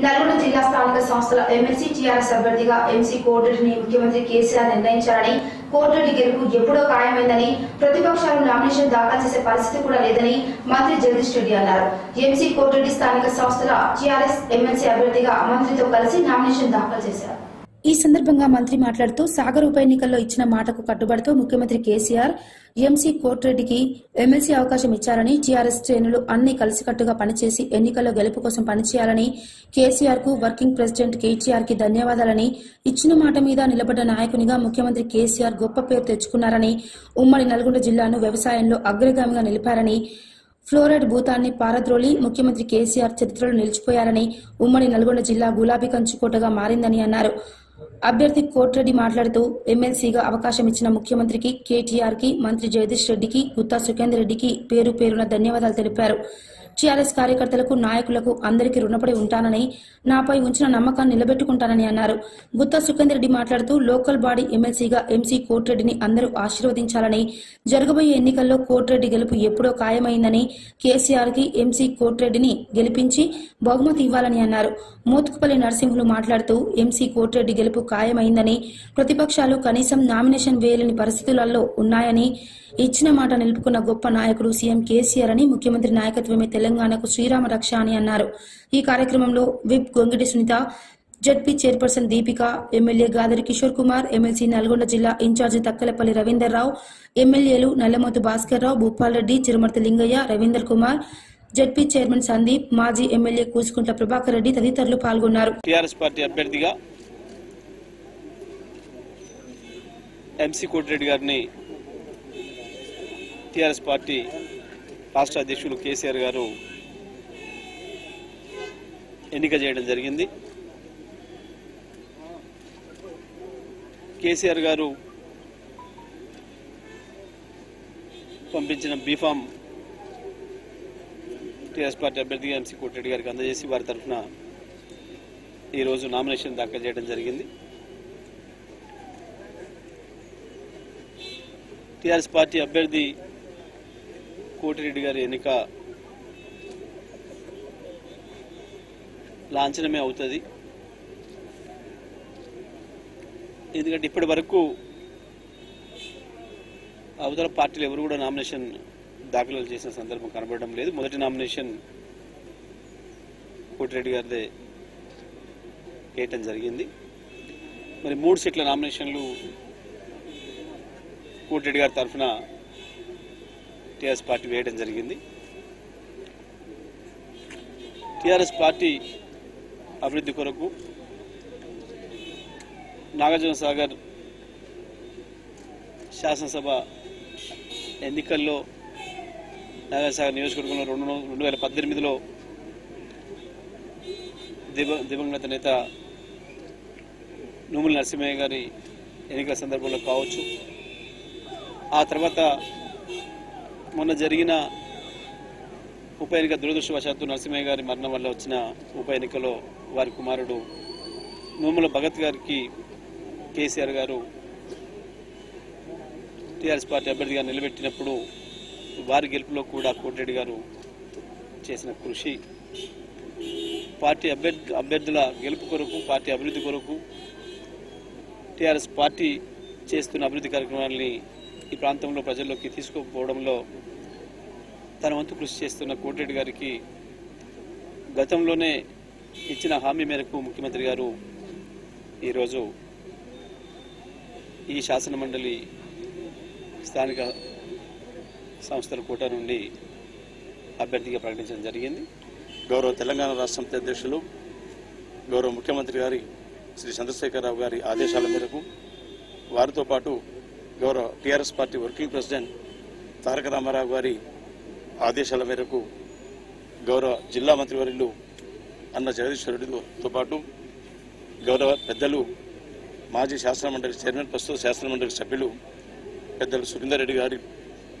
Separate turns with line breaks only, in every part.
నల్గొండ జిల్లా స్థానిక సంస్థల ఎమ్మెల్సీ టీఆర్ఎస్ అభ్యర్థిగా ఎంసీ కోటిరెడ్డిని ముఖ్యమంత్రి కేసీఆర్ నిర్ణయించారని కోటిరెడ్డి గెలుపు ఎప్పుడో ఖాయమైందని ప్రతిపక్షాలు నామినేషన్ దాఖలు చేసే పరిస్థితి కూడా లేదని మంత్రి జగదీష్ రెడ్డి అన్నారు. ఎంసీ కోటిరెడ్డి స్థానిక సంస్థల టీఆర్ఎస్ ఎమ్మెల్సీ అభ్యర్థిగా మంత్రితో కలిసి నామినేషన్ దాఖలు చేశారు.
ఈ సందర్భంగా మంత్రి మాట్లాడుతూ సాగర్ ఉప ఎన్నికల్లో ఇచ్చిన మాటకు కట్టుబడుతూ ముఖ్యమంత్రి కేసీఆర్ ఎంసీ కోటిరెడ్డికి ఎమ్మెల్సీ అవకాశం ఇచ్చారని టీఆర్ఎస్ శ్రేణులు అన్ని కలిసికట్టుగా పనిచేసి ఎన్నికల్లో గెలుపు కోసం పనిచేయాలని కేసీఆర్కు వర్కింగ్ ప్రెసిడెంట్ కేటీఆర్కి ధన్యవాదాలని ఇచ్చిన మాట మీద నిలబడ్డ నాయకునిగా ముఖ్యమంత్రి కేసీఆర్ గొప్ప పేరు తెచ్చుకున్నారని ఉమ్మడి నల్గొండ జిల్లాను వ్యవసాయంలో అగ్రగామిగా నిలిపారని ఫ్లోరైడ్ భూతాన్ని పారద్రోలి ముఖ్యమంత్రి కేసీఆర్ చరిత్రలో నిలిచిపోయారని ఉమ్మడి నల్గొండ జిల్లా గులాబీ కంచుకోటగా మారిందని అన్నారు. అభ్యర్థి కోట్రెడ్డి మాట్లాడుతూ ఎమ్మెల్సీగా అవకాశం ఇచ్చిన ముఖ్యమంత్రికి కేటీఆర్కి మంత్రి జగదీష్ రెడ్డికి గుత్తా సుఖేందర్ రెడ్డికి పేరు పేరున ధన్యవాదాలు తెలిపారు. టీఆర్ఎస్ కార్యకర్తలకు నాయకులకు అందరికీ రుణపడి ఉంటానని నాపై ఉంచిన నమ్మకాన్ని నిలబెట్టుకుంటానని అన్నారు. గుత్తా సుఖేందర్ రెడ్డి మాట్లాడుతూ లోకల్ బాడీ ఎమ్మెల్సీగా ఎంసీ కోటిరెడ్డిని అందరూ ఆశీర్వదించాలని జరగబోయే ఎన్నికల్లో కోటిరెడ్డి గెలుపు ఎప్పుడో ఖాయమైందని కేసీఆర్కి ఎంసీ కోటిరెడ్డిని గెలిపించి బహుమతి ఇవ్వాలని అన్నారు. మోత్కుపల్లి నరసింహులు మాట్లాడుతూ ఎంసీ కోటిరెడ్డి గెలుపు ఖాయమైందని ప్రతిపక్షాలు కనీసం నామినేషన్ వేయలేని పరిస్థితులలో ఉన్నాయని ఇచ్చిన మాట నిలుపుకున్న గొప్ప నాయకుడు సీఎం కేసీఆర్ అని ముఖ్యమంత్రి నాయకత్వమే తెలంగాణకు శ్రీరామ రక్ష అని అన్నారు. ఈ కార్యక్రమంలో whip Gongidi Sunitha ZP chairperson Deepika MLA Gadari Kishore Kumar MLC Nalgonda జిల్లా ఇన్ఛార్జి తక్కలపల్లి రవీందర్ రావు ఎమ్మెల్యేలు నల్లమోతు భాస్కర్ రావు భూపాల్ రెడ్డి చిరుమర్తి లింగయ్య రవీందర్ కుమార్ జడ్పీ చైర్మన్ సందీప్ మాజీ ఎమ్మెల్యే కూసుకుంట్ల ప్రభాకర్ రెడ్డి తదితరులు పాల్గొన్నారు.
టీఆర్ఎస్ పార్టీ అభ్యర్థిగా ఎంసీ కోటిరెడ్డి గారిని టీఆర్ఎస్ పార్టీ రాష్ట్ర అధ్యక్షులు కేసీఆర్ గారు ఎన్నిక చేయడం జరిగింది. కేసీఆర్ గారు పంపించిన బీఫామ్ టీఆర్ఎస్ పార్టీ అభ్యర్థిగా ఎంసీ కోటిరెడ్డి గారికి అందజేసి వారి తరఫున ఈరోజు నామినేషన్ దాఖలు చేయడం జరిగింది. టీఆర్ఎస్ పార్టీ అభ్యర్థి కోటిరెడ్డి గారి ఎన్నిక లాంఛనమే అవుతుంది. ఎందుకంటే ఇప్పటి వరకు అవతల పార్టీలు ఎవరు కూడా నామినేషన్ దాఖలు చేసిన సందర్భం కనబడడం లేదు. మొదటి నామినేషన్ కోటిరెడ్డి గారిదే వేయటం జరిగింది. మరి మూడు సీట్ల నామినేషన్లు కోటిరెడ్డి గారి తరఫున టీఆర్ఎస్ పార్టీ వేయడం జరిగింది. టీఆర్ఎస్ పార్టీ అభివృద్ధి కొరకు నాగార్జున సాగర్ శాసనసభ ఎన్నికల్లో నాగార్జున సాగర్ నియోజకవర్గంలో రెండు రెండు వేల పద్దెనిమిదిలో దివ దివంగత నేత నూముల నరసింహయ్య గారి ఎన్నికల సందర్భంలో కావచ్చు. ఆ తర్వాత మొన్న జరిగిన ఉప ఎన్నిక దురదృష్టవశాత్తు నరసింహయ్య గారి మరణం వల్ల వచ్చిన ఉప ఎన్నికలో వారి కుమారుడు నూముల భగత్ గారికి కేసీఆర్ గారు టీఆర్ఎస్ పార్టీ అభ్యర్థిగా నిలబెట్టినప్పుడు వారి గెలుపులో కూడా కోటిరెడ్డి గారు చేసిన కృషి. పార్టీ అభ్యర్థి అభ్యర్థుల గెలుపు కొరకు పార్టీ అభివృద్ధి కొరకు టీఆర్ఎస్ పార్టీ చేస్తున్న అభివృద్ధి కార్యక్రమాల్ని ఈ ప్రాంతంలో ప్రజల్లోకి తీసుకుపోవడంలో తన వంతు కృషి చేస్తున్న కోటిరెడ్డి గారికి గతంలోనే ఇచ్చిన హామీ మేరకు ముఖ్యమంత్రి గారు ఈరోజు ఈ శాసన మండలి స్థానిక సంస్థల కోట నుండి అభ్యర్థిగా ప్రకటించడం జరిగింది. గౌరవ తెలంగాణ రాష్ట్ర సమితి అధ్యక్షులు గౌరవ ముఖ్యమంత్రి గారి శ్రీ చంద్రశేఖరరావు గారి ఆదేశాల మేరకు వారితో పాటు గౌరవ TRS party working president Taraka Ramarao గారి ఆదేశాల మేరకు గౌరవ జిల్లా మంత్రివర్యులు అన్న జగదీశ్వర రెడ్డితో పాటు గౌరవ పెద్దలు మాజీ శాసన మండలి చైర్మన్ ప్రస్తుత శాసన మండలి సభ్యులు పెద్దలు సురేందర్ రెడ్డి గారి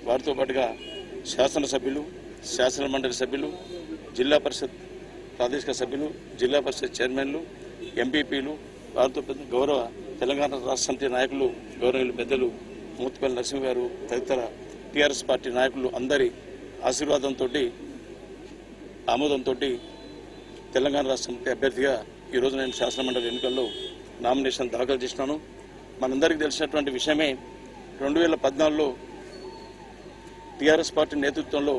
వారితో పాటుగా శాసనసభ్యులు శాసన మండలి సభ్యులు జిల్లా పరిషత్ ప్రాదేశిక సభ్యులు జిల్లా పరిషత్ చైర్మన్లు ఎంపీపీలు వారితో పెద్ద గౌరవ తెలంగాణ రాష్ట్ర సమితి నాయకులు గౌరవనీయులు పెద్దలు మూతిపల్లి నరసింహ గారు తదితర టీఆర్ఎస్ పార్టీ నాయకులు అందరి ఆశీర్వాదంతో ఆమోదంతో
తెలంగాణ రాష్ట్రం అభ్యర్థిగా ఈరోజు నేను శాసనమండలి ఎన్నికల్లో నామినేషన్ దాఖలు చేసినాను. మనందరికీ తెలిసినటువంటి విషయమే రెండు వేల పద్నాలుగులో టీఆర్ఎస్ పార్టీ నేతృత్వంలో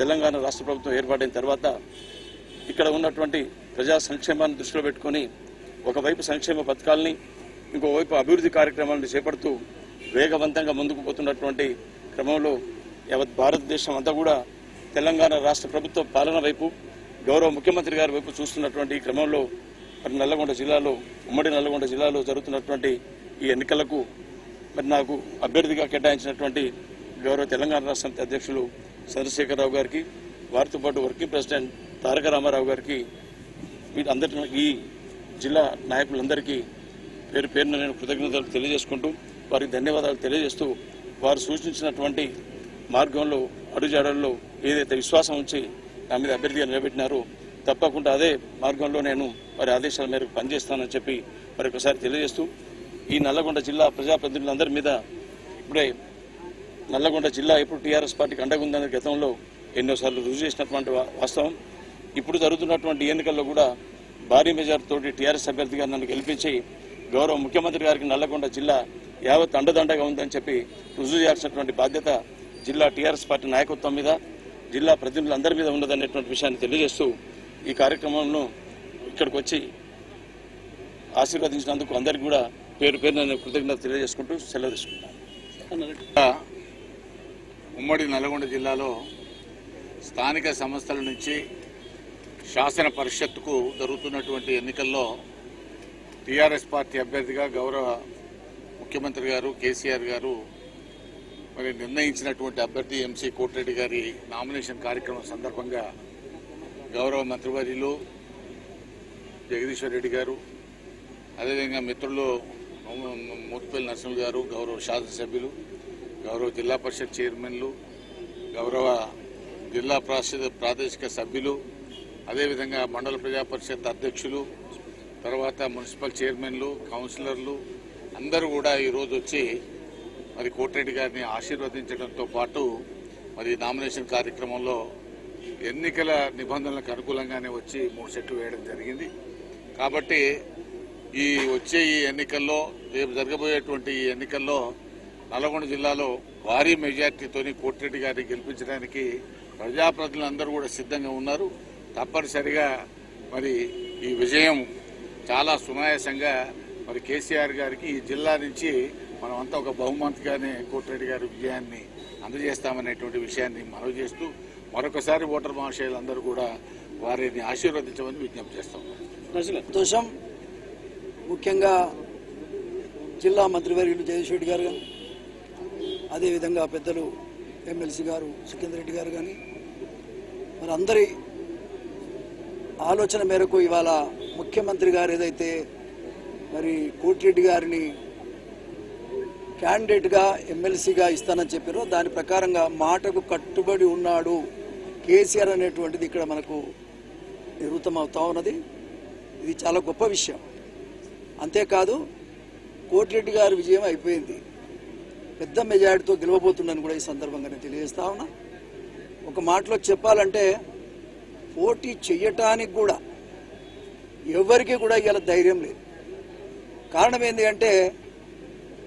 తెలంగాణ రాష్ట్ర ప్రభుత్వం ఏర్పాటైన తర్వాత ఇక్కడ ఉన్నటువంటి ప్రజా సంక్షేమాన్ని దృష్టిలో పెట్టుకొని ఒకవైపు సంక్షేమ పథకాలని ఇంకోవైపు అభివృద్ధి కార్యక్రమాలను చేపడుతూ వేగవంతంగా ముందుకు పోతున్నటువంటి క్రమంలో యావత్ భారతదేశం అంతా కూడా తెలంగాణ రాష్ట్ర ప్రభుత్వ పాలన వైపు గౌరవ ముఖ్యమంత్రి గారి వైపు చూస్తున్నటువంటి ఈ క్రమంలో మరి నల్లగొండ జిల్లాలో ఉమ్మడి నల్లగొండ జిల్లాలో జరుగుతున్నటువంటి ఈ ఎన్నికలకు మరి నాకు అభ్యర్థిగా కేటాయించినటువంటి గౌరవ తెలంగాణ రాష్ట్ర సమితి అధ్యక్షులు చంద్రశేఖరరావు గారికి వారితో పాటు వర్కింగ్ ప్రెసిడెంట్ తారక రామారావు గారికి వీరందరి ఈ జిల్లా నాయకులందరికీ పేరు పేరున నేను కృతజ్ఞతలు తెలియజేసుకుంటూ వారికి ధన్యవాదాలు తెలియజేస్తూ వారు సూచించినటువంటి మార్గంలో అడుగుజాడల్లో ఏదైతే విశ్వాసం ఉంచి నా మీద అభ్యర్థిగా నిలబెట్టినారో తప్పకుండా అదే మార్గంలో నేను వారి ఆదేశాల మేరకు పనిచేస్తానని చెప్పి మరొకసారి తెలియజేస్తూ ఈ నల్లగొండ జిల్లా ప్రజాప్రతినిధులందరి మీద ఇప్పుడే నల్లగొండ జిల్లా ఇప్పుడు టీఆర్ఎస్ పార్టీకి అండగా ఉందనే గతంలో ఎన్నోసార్లు రుజువు చేసినటువంటి వాస్తవం. ఇప్పుడు జరుగుతున్నటువంటి ఎన్నికల్లో కూడా భారీ మెజార్టీతో టీఆర్ఎస్ అభ్యర్థిగా నన్ను గెలిపించి గౌరవ ముఖ్యమంత్రి గారికి నల్లగొండ జిల్లా యావత్ అండదండగా ఉందని చెప్పి రుజువు చేయాల్సినటువంటి బాధ్యత జిల్లా టీఆర్ఎస్ పార్టీ నాయకత్వం మీద జిల్లా ప్రతినిధులందరి మీద ఉన్నదనేటువంటి విషయాన్ని తెలియజేస్తూ ఈ కార్యక్రమంలో ఇక్కడికి వచ్చి ఆశీర్వదించినందుకు అందరికీ కూడా పేరు పేరు నేను కృతజ్ఞత తెలియజేసుకుంటూ సెలవు తీసుకుంటాను.
ఉమ్మడి నల్గొండ జిల్లాలో స్థానిక సంస్థల నుంచి శాసన పరిషత్తుకు జరుగుతున్నటువంటి ఎన్నికల్లో టీఆర్ఎస్ పార్టీ అభ్యర్థిగా గౌరవ ముఖ్యమంత్రి గారు కేసీఆర్ గారు మరి నిర్ణయించినటువంటి అభ్యర్థి ఎంసీ కోటిరెడ్డి గారి నామినేషన్ కార్యక్రమం సందర్భంగా గౌరవ మంత్రివర్యులు జగదీశ్వర్ రెడ్డి గారు అదేవిధంగా మిత్రులు మూతిపల్లి నరసింహ గారు గౌరవ శాసనసభ్యులు గౌరవ జిల్లా పరిషత్ చైర్మన్లు గౌరవ జిల్లా ప్రాషద ప్రాదేశిక సభ్యులు అదేవిధంగా మండల ప్రజా పరిషత్ అధ్యక్షులు తర్వాత మున్సిపల్ చైర్మన్లు కౌన్సిలర్లు అందరూ కూడా ఈరోజు వచ్చి మరి కోటిరెడ్డి గారిని ఆశీర్వదించడంతో పాటు మరి నామినేషన్ కార్యక్రమంలో ఎన్నికల నిబంధనలకు అనుకూలంగానే వచ్చి మూడు సెట్లు వేయడం జరిగింది. కాబట్టి ఈ వచ్చే ఈ ఎన్నికల్లో రేపు జరగబోయేటువంటి ఈ ఎన్నికల్లో నల్గొండ జిల్లాలో భారీ మెజార్టీతోని కోటిరెడ్డి గారిని గెలిపించడానికి ప్రజాప్రతినిధులందరూ కూడా సిద్ధంగా ఉన్నారు. తప్పనిసరిగా మరి ఈ విజయం చాలా సునాయాసంగా మరి కేసీఆర్ గారికి ఈ జిల్లా నుంచి మనమంతా ఒక బహుమతిగానే కోటిరెడ్డి గారి విజయాన్ని అందజేస్తామనేటువంటి విషయాన్ని మనవి చేస్తూ మరొకసారి ఓటర్ మహాశయులందరూ కూడా వారిని ఆశీర్వదించమని విజ్ఞప్తి చేస్తాం.
సంతోషం. ముఖ్యంగా జిల్లా మంత్రివర్యులు జగదీష్ గారు కానీ అదేవిధంగా పెద్దలు ఎమ్మెల్సీ గారు సుఖేందర్ రెడ్డి గారు కానీ మరి అందరి ఆలోచన మేరకు ఇవాళ ముఖ్యమంత్రి గారు ఏదైతే మరి కోటిరెడ్డి గారిని క్యాండిడేట్గా ఎమ్మెల్సీగా ఇస్తానని చెప్పారు దాని ప్రకారంగా మాటకు కట్టుబడి ఉన్నాడు కేసీఆర్ అనేటువంటిది ఇక్కడ మనకు నివృత్తం అవుతా ఉన్నది. ఇది చాలా గొప్ప విషయం. అంతేకాదు కోటిరెడ్డి గారి విజయం అయిపోయింది. పెద్ద మెజారిటీతో గెలవబోతుందని కూడా ఈ సందర్భంగా నేను తెలియజేస్తా ఉన్నా. ఒక మాటలో చెప్పాలంటే పోటీ చెయ్యటానికి కూడా ఎవరికి కూడా ఇవాళ ధైర్యం లేదు. కారణం ఏంటి అంటే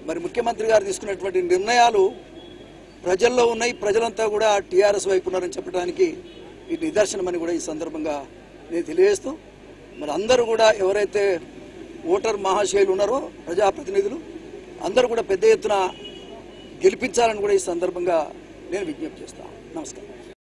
మరి ముఖ్యమంత్రి గారు తీసుకున్నటువంటి నిర్ణయాలు ప్రజల్లో ఉన్నాయి ప్రజలంతా కూడా టీఆర్ఎస్ వైపు ఉన్నారని చెప్పడానికి ఇది నిదర్శనమని కూడా ఈ సందర్భంగా నేను తెలియజేస్తూ మరి అందరూ కూడా ఎవరైతే ఓటర్ మహాశయులు ఉన్నారో ప్రజాప్రతినిధులు అందరూ కూడా పెద్ద ఎత్తున గెలిపించాలని కూడా ఈ సందర్భంగా నేను విజ్ఞప్తి చేస్తాను నమస్కారం.